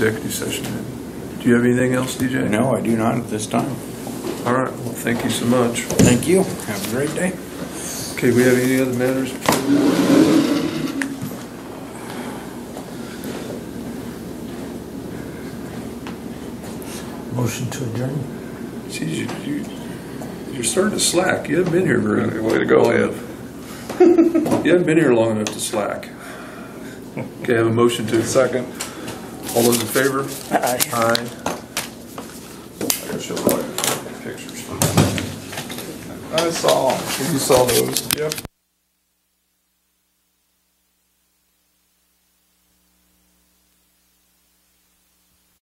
executive session. Do you have anything else, DJ? No, I do not at this time. All right, well, thank you so much. Thank you. Have a great day. Okay, we have any other matters? Motion to adjourn. Geez, you, you, you're starting to slack. You haven't been here very long. Way to go, long Ed. enough. You haven't been here long enough to slack. Okay, I have a motion to. Second. All those in favor? Aye. Aye. I gotta show the pictures. I saw, 'em. you saw those, yep.